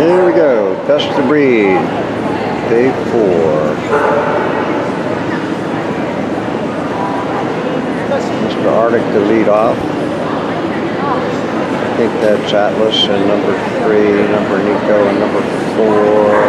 Here we go. Best of breed. Day four. Mr. Arctic to lead off. I think that's Atlas and number three, number Nico and number four.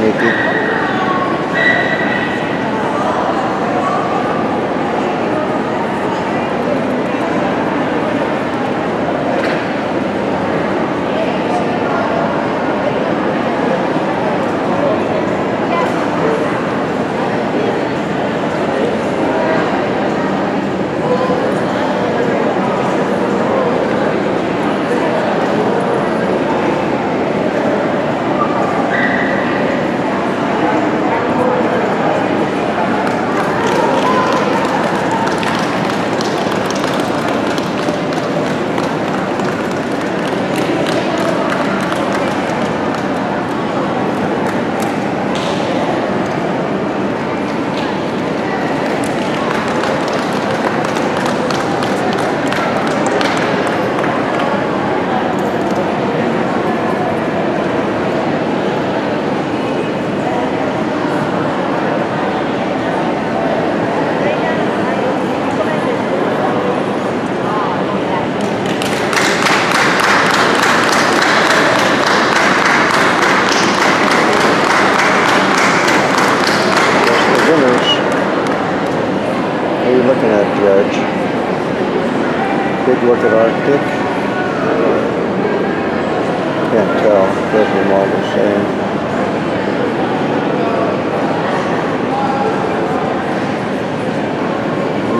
Boy, Nikki. That's the winners. What are you looking at, Judge? Big look at Arctic. Can't tell. Doesn't all the same.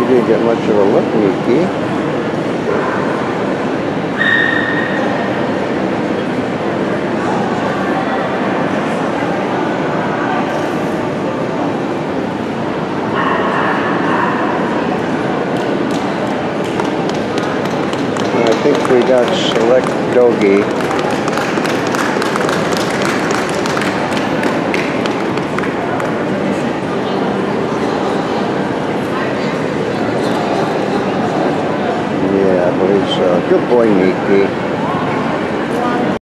You didn't get much of a look, Nikki. I think we got select doggy. Yeah, I believe so. Good boy, Nikki.